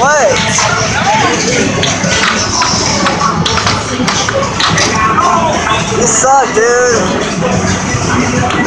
What? You suck, dude.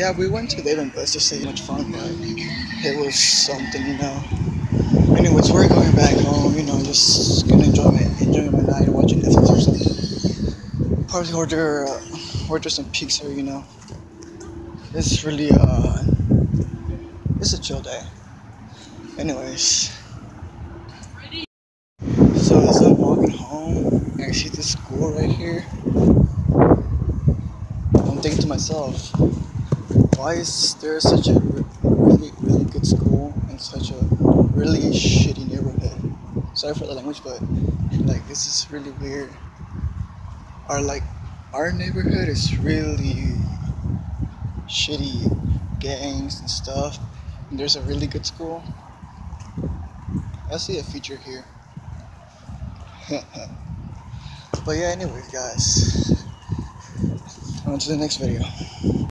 Yeah, we went to the event, but it's just so much fun. But it was something, you know. Anyways, we're going back home. You know, just gonna enjoy my enjoy my night, watching Netflix or something. Probably order uh, order some pizza. You know, it's really uh, it's a chill day. Anyways, so as I'm walking home, I see this school right here. I'm thinking to myself, why is there such a really, really good school in such a really shitty neighborhood? Sorry for the language, but like this is really weird. Our like our neighborhood is really shitty gangs and stuff. And there's a really good school. I see a feature here. but yeah, anyways, guys. On to the next video.